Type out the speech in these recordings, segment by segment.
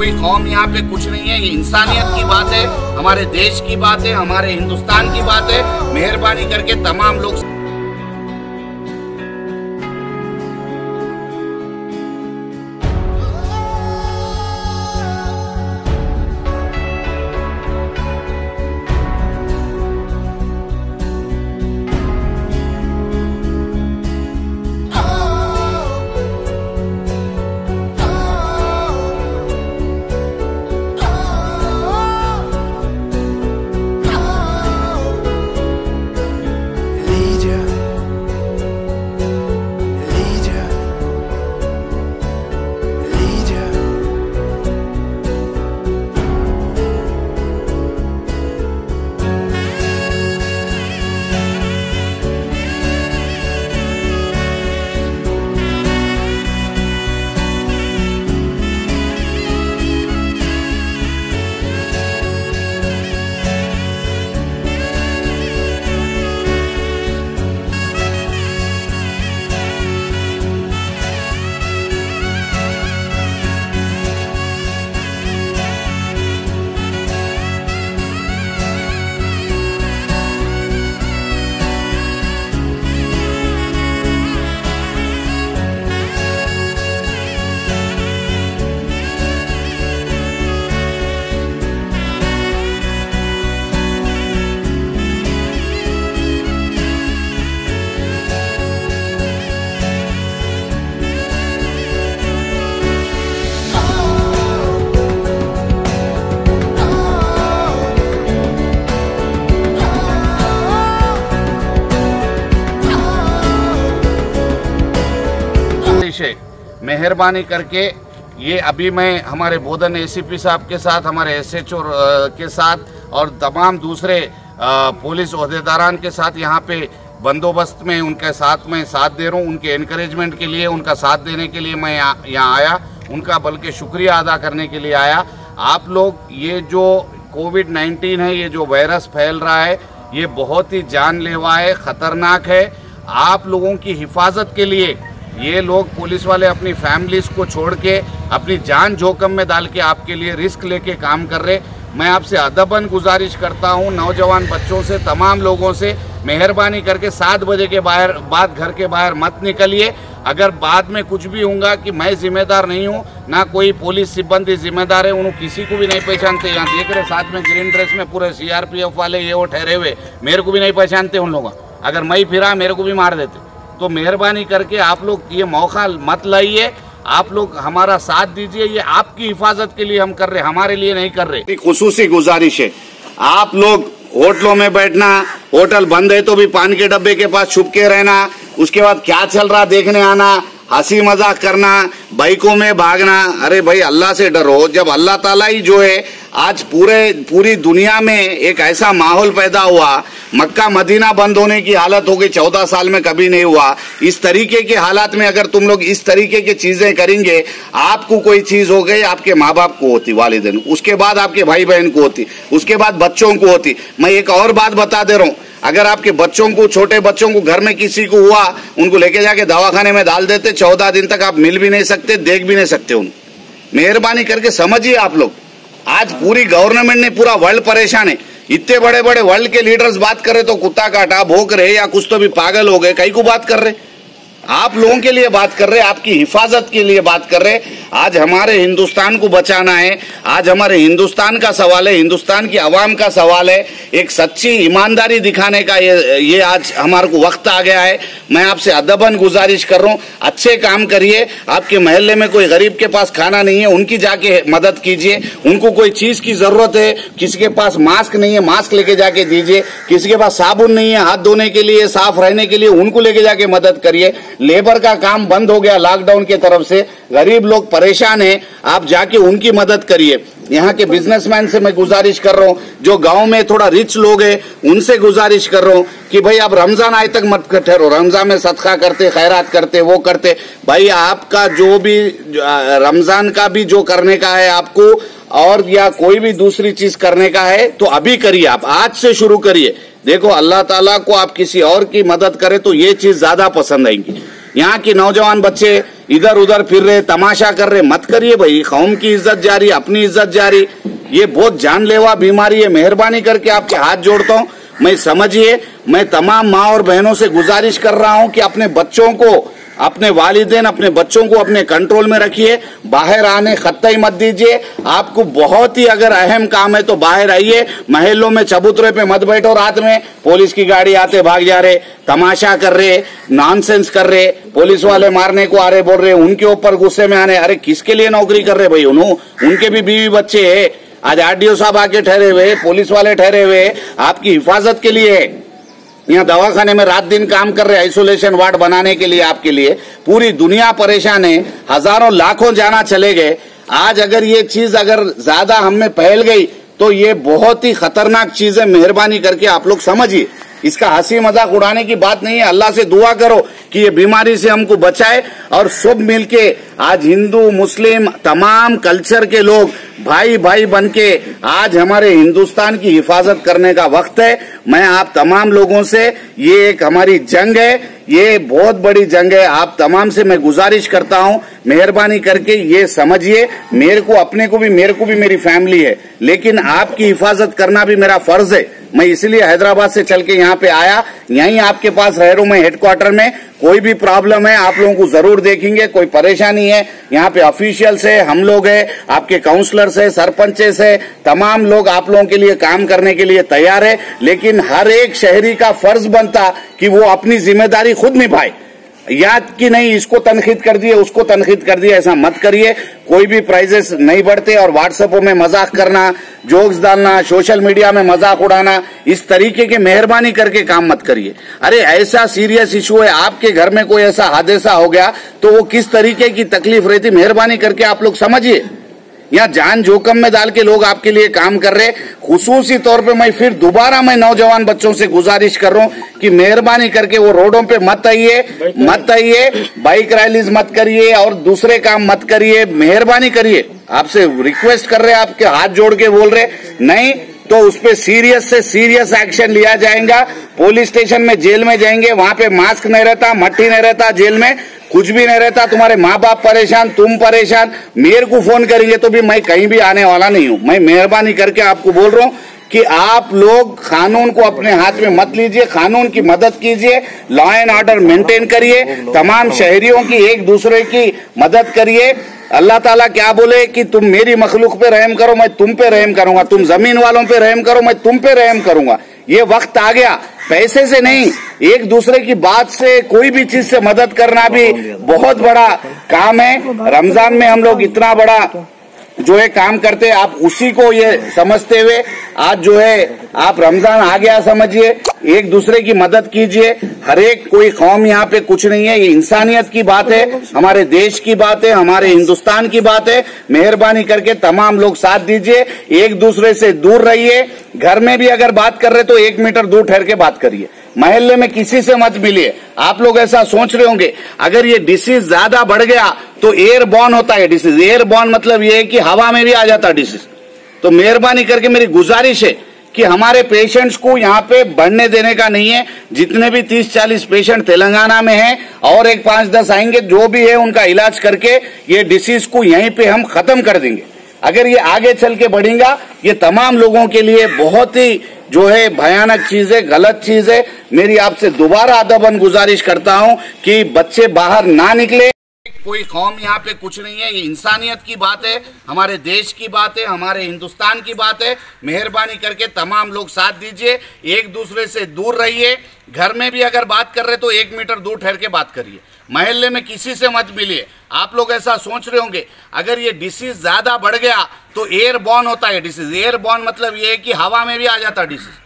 कोई कौम यहाँ पे कुछ नहीं है, ये इंसानियत की बात है, हमारे देश की बात है, हमारे हिंदुस्तान की बात है। मेहरबानी करके तमाम लोग मेहरबानी करके ये अभी मैं हमारे बोधन एसीपी साहब के साथ, हमारे एसएचओ के साथ और तमाम दूसरे पुलिस अहदेदारान के साथ यहाँ पे बंदोबस्त में, उनके साथ में साथ दे रहा हूँ। उनके इनक्रेजमेंट के लिए, उनका साथ देने के लिए मैं यहाँ आया। उनका बल्कि शुक्रिया अदा करने के लिए आया। आप लोग, ये जो कोविड 19 है, ये जो वायरस फैल रहा है, ये बहुत ही जानलेवा है, ख़तरनाक है। आप लोगों की हिफाजत के लिए ये लोग पुलिस वाले अपनी फैमिलीज़ को छोड़ के अपनी जान जोखम में डाल के आपके लिए रिस्क लेके काम कर रहे मैं आपसे अदबन गुजारिश करता हूँ, नौजवान बच्चों से, तमाम लोगों से मेहरबानी करके सात बजे के बाहर, बाद घर के बाहर मत निकलिए। अगर बाद में कुछ भी होगा कि मैं जिम्मेदार नहीं हूँ, ना कोई पुलिस सिब्बंदी जिम्मेदार है, उन्होंने किसी को भी नहीं पहचानते। यहाँ देख रहे साथ में ग्रीन ड्रेस में पूरे सीआरपीएफ वाले ये वो ठहरे हुए, मेरे को भी नहीं पहचानते उन लोगों। अगर मैं फिरा, मेरे को भी मार देते। तो मेहरबानी करके आप लोग ये मौका मत लाइए। आप लोग हमारा साथ दीजिए, ये आपकी हिफाजत के लिए हम कर रहे हमारे लिए नहीं कर रहे। खसूसी गुजारिश है। आप लोग होटलों में बैठना, होटल बंद है तो भी पान के डब्बे के पास छुप के रहना, उसके बाद क्या चल रहा देखने आना, हँसी मज़ाक करना, बाइकों में भागना, अरे भाई अल्लाह से डरो। जब अल्लाह ताला ही जो है, आज पूरे, पूरी दुनिया में एक ऐसा माहौल पैदा हुआ मक्का मदीना बंद होने की हालत हो गई। चौदह साल में कभी नहीं हुआ। इस तरीके के हालात में अगर तुम लोग इस तरीके की चीज़ें करेंगे, आपको कोई चीज़ हो गई, आपके माँ बाप को होती, वालिदैन। उसके बाद आपके भाई बहन को होती, उसके बाद बच्चों को होती। मैं एक और बात बता दे रहा हूँ। अगर आपके बच्चों को, छोटे बच्चों को घर में किसी को हुआ, उनको लेके जाके दवाखाने में डाल देते, चौदह दिन तक आप मिल भी नहीं सकते, देख भी नहीं सकते उनको। मेहरबानी करके समझिए आप लोग। आज पूरी गवर्नमेंट ने पूरा वर्ल्ड परेशान है। इतने बड़े बड़े वर्ल्ड के लीडर्स बात कर रहे तो कुत्ता काटा भोग रहे या कुछ तो भी पागल हो गए कई को बात कर रहे आप लोगों के लिए बात कर रहे आपकी हिफाजत के लिए बात कर रहे आज हमारे हिंदुस्तान को बचाना है। आज हमारे हिंदुस्तान का सवाल है, हिंदुस्तान की आवाम का सवाल है। एक सच्ची ईमानदारी दिखाने का ये ये आज हमारे को वक्त आ गया है। मैं आपसे अदबन गुजारिश कर रहा हूँ, अच्छे काम करिए। आपके महल्ले में कोई गरीब के पास खाना नहीं है, उनकी जाके मदद कीजिए। उनको कोई चीज़ की ज़रूरत है किसी के पास मास्क नहीं है, मास्क लेके जाके दीजिए। किसी के पास साबुन नहीं है, हाथ धोने के लिए, साफ़ रहने के लिए, उनको लेके जाके मदद करिए। लेबर का काम बंद हो गया लॉकडाउन की तरफ़ से। गरीब लोग परेशान हैं, आप जाके उनकी मदद करिए। यहाँ के बिजनेसमैन से मैं गुजारिश कर रहा हूँ, जो गाँव में थोड़ा रिच लोग हैं, उनसे गुजारिश कर रहा हूँ कि भाई आप रमज़ान आए तक मत ठहरो। रमज़ान में सदका करते, खैरात करते, वो करते। भाई आपका जो भी रमज़ान का भी जो करने का है आपको, और या कोई भी दूसरी चीज़ करने का है तो अभी करिए आप, आज से शुरू करिए। देखो, अल्लाह ताला को आप किसी और की मदद करें तो ये चीज़ ज़्यादा पसंद आएँगी। यहाँ के नौजवान बच्चे इधर उधर फिर रहे, तमाशा कर रहे, मत करिए भाई, कौम की इज़्ज़त जारी, अपनी इज़्ज़त जारी। ये बहुत जानलेवा बीमारी है, मेहरबानी करके आपके हाथ जोड़ता हूँ। मैं समझिए, मैं तमाम माँ और बहनों से गुजारिश कर रहा हूँ कि अपने बच्चों को अपने वालिदेन, अपने बच्चों को अपने कंट्रोल में रखिए। बाहर आने खत्ता ही मत दीजिए। आपको बहुत ही अगर अहम काम है तो बाहर आइए। महलों में, चबूतरे पे मत बैठो रात में। पुलिस की गाड़ी आते भाग जा रहे, तमाशा कर रहे नॉनसेंस कर रहे, पुलिस वाले मारने को आ रहे, बोल रहे, उनके ऊपर गुस्से में आने। अरे, किसके लिए नौकरी कर रहे भाई उन्होंने उनके भी बीवी बच्चे है। आज आरडीओ साहब आके ठहरे हुए, पुलिस वाले ठहरे हुए आपकी हिफाजत के लिए यहाँ दवाखाने में रात दिन काम कर रहे आइसोलेशन वार्ड बनाने के लिए आपके लिए। पूरी दुनिया परेशान है, हज़ारों लाखों जाना चले गए। आज अगर ये चीज़ अगर ज़्यादा हमें फैल गई तो ये बहुत ही खतरनाक चीज़ है, मेहरबानी करके आप लोग समझिए। इसका हँसी मज़ाक उड़ाने की बात नहीं है, अल्लाह से दुआ करो। कि ये बीमारी से हमको बचाए और सब मिलके आज हिंदू, मुस्लिम, तमाम कल्चर के लोग भाई भाई बन के आज हमारे हिंदुस्तान की हिफाजत करने का वक्त है। मैं आप तमाम लोगों से, ये एक हमारी जंग है, ये बहुत बड़ी जंग है। आप तमाम से मैं गुजारिश करता हूँ, मेहरबानी करके ये समझिए, मेरे को, अपने को भी, मेरे को भी मेरी फैमिली है। लेकिन आपकी हिफाजत करना भी मेरा फ़र्ज़ है। मैं इसलिए हैदराबाद से चल के यहाँ पे आया यहीं आपके पास रह रू मैं हेडक्वार्टर में। कोई भी प्रॉब्लम है, आप लोगों को ज़रूर देखेंगे, कोई परेशानी है। यहाँ पे ऑफिशियल्स है, हम लोग है, आपके काउंसलर्स है, सरपंचेस है, तमाम लोग आप लोगों के लिए काम करने के लिए तैयार है। लेकिन हर एक शहरी का फ़र्ज़ बनता कि वो अपनी ज़िम्मेदारी खुद निभाए। याद कि नहीं, इसको तनखीद कर दिए, उसको तनखीद कर दिए, ऐसा मत करिए। कोई भी प्राइजेस नहीं बढ़ते और व्हाट्सएपों में मज़ाक करना जोक्स डालना सोशल मीडिया में मज़ाक उड़ाना, इस तरीके के मेहरबानी करके काम मत करिए। अरे, ऐसा सीरियस इशू है, आपके घर में कोई ऐसा हादसा हो गया तो वो किस तरीके की तकलीफ़ रहती, मेहरबानी करके आप लोग समझिए। यहाँ जान जोखम में डाल के लोग आपके लिए काम कर रहे खसूसी तौर पे मैं फिर दोबारा मैं नौजवान बच्चों से गुजारिश कर रहा हूँ कि मेहरबानी करके वो रोडों पे मत आइए मत आइए बाइक रैलीज मत करिए और दूसरे काम मत करिए, मेहरबानी करिए। आपसे रिक्वेस्ट कर रहे आपके हाथ जोड़ के बोल रहे नहीं तो उस पर सीरियस से सीरियस एक्शन लिया जाएगा। पुलिस स्टेशन में जेल में जाएँगे, वहाँ पे मास्क नहीं रहता, मट्टी नहीं रहता जेल में। कुछ भी नहीं रहता, तुम्हारे माँ बाप परेशान, तुम परेशान, मेरे को फ़ोन करेंगे तो भी मैं कहीं भी आने वाला नहीं हूँ। मैं मेहरबानी करके आपको बोल रहा हूँ कि आप लोग कानून को अपने हाथ में मत लीजिए, कानून की मदद कीजिए लॉ एंड ऑर्डर मेंटेन करिए, तमाम शहरियों की एक दूसरे की मदद करिए। अल्लाह ताला क्या बोले कि तुम मेरी मखलूक पे रहम करो, मैं तुम पे रहम करूँगा, तुम ज़मीन वालों पे रहम करो, मैं तुम पे रहम करूँगा। ये वक्त आ गया। पैसे से नहीं, एक दूसरे की बात से, कोई भी चीज़ से मदद करना भी बहुत बड़ा काम है। रमज़ान में हम लोग इतना बड़ा जो है काम करते, आप उसी को ये समझते हुए आज जो है आप रमज़ान आ गया, समझिए। एक दूसरे की मदद कीजिए। हर एक कोई कौम यहाँ पे कुछ नहीं है, ये इंसानियत की बात है, हमारे देश की बात है, हमारे हिंदुस्तान की बात है। मेहरबानी करके तमाम लोग साथ दीजिए, एक दूसरे से दूर रहिए। घर में भी अगर बात कर रहे तो एक मीटर दूर ठहर के बात करिए। महल्ले में किसी से मत मिलिए। आप लोग ऐसा सोच रहे होंगे, अगर ये डिसीज ज़्यादा बढ़ गया तो एयर बॉर्न होता है डिसीज एयर बॉर्न मतलब ये है कि हवा में भी आ जाता डिसीज तो मेहरबानी करके मेरी गुजारिश है कि हमारे पेशेंट्स को यहाँ पे बढ़ने देने का नहीं है। जितने भी 30-40 पेशेंट तेलंगाना में हैं, और एक पाँच दस आएँगे, जो भी है उनका इलाज करके ये डिसीज को यहीं पे हम खत्म कर देंगे। अगर ये आगे चल के बढ़ेगा, ये तमाम लोगों के लिए बहुत ही जो है भयानक चीज़ है गलत चीज़ है मेरी आपसे दोबारा अदबन गुजारिश करता हूँ कि बच्चे बाहर ना निकले। कोई कौम यहाँ पे कुछ नहीं है, ये इंसानियत की बात है, हमारे देश की बात है, हमारे हिंदुस्तान की बात है। मेहरबानी करके तमाम लोग साथ दीजिए, एक दूसरे से दूर रहिए। घर में भी अगर बात कर रहे तो एक मीटर दूर ठहर के बात करिए। महल्ले में किसी से मत मिलिए। आप लोग ऐसा सोच रहे होंगे, अगर ये डिसीज ज़्यादा बढ़ गया तो एयर बॉर्न होता है डिसीज एयर बॉर्न मतलब ये है कि हवा में भी आ जाता डिसीज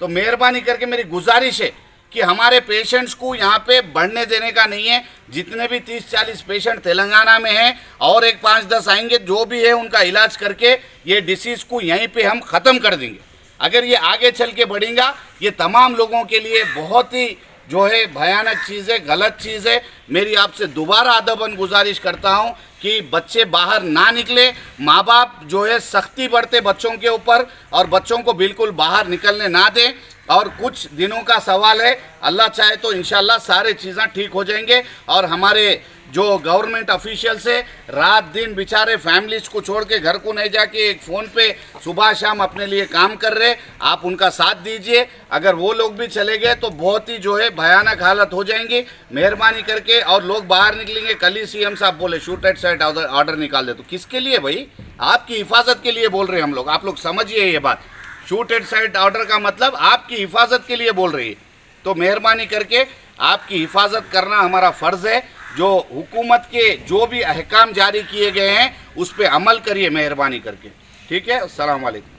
तो मेहरबानी करके मेरी गुजारिश है कि हमारे पेशेंट्स को यहाँ पे बढ़ने देने का नहीं है। जितने भी 30-40 पेशेंट तेलंगाना में हैं, और एक पाँच दस आएँगे, जो भी है उनका इलाज करके ये डिसीज को यहीं पे हम ख़त्म कर देंगे। अगर ये आगे चल के बढ़ेगा, ये तमाम लोगों के लिए बहुत ही जो है भयानक चीज़ है, गलत चीज़ है। मेरी आपसे दोबारा अदबन गुजारिश करता हूँ कि बच्चे बाहर ना निकले माँ बाप जो है सख्ती बढ़ते बच्चों के ऊपर, और बच्चों को बिल्कुल बाहर निकलने ना दें। और कुछ दिनों का सवाल है, अल्लाह चाहे तो इंशाल्लाह सारे चीज़ें ठीक हो जाएँगे। और हमारे जो गवर्नमेंट ऑफिशियल्स है, रात दिन बेचारे फैमिलीज़ को छोड़ के घर को नहीं जाके एक फ़ोन पे सुबह शाम अपने लिए काम कर रहे आप उनका साथ दीजिए। अगर वो लोग भी चले गए तो बहुत ही जो है भयानक हालत हो जाएँगी। मेहरबानी करके और लोग बाहर निकलेंगे, कल ही सीएम साहब बोले शूट एट साइड ऑर्डर निकाल दे। तो किसके लिए भाई? आपकी हिफाजत के लिए बोल रहे हम लोग। आप लोग समझिए ये बात। शूट एंड साइड ऑर्डर का मतलब आपकी हिफाजत के लिए बोल रही है। तो मेहरबानी करके आपकी हिफाजत करना हमारा फ़र्ज़ है। जो हुकूमत के जो भी अहकाम जारी किए गए हैं, उस पर अमल करिए मेहरबानी करके। ठीक है? वालेकुम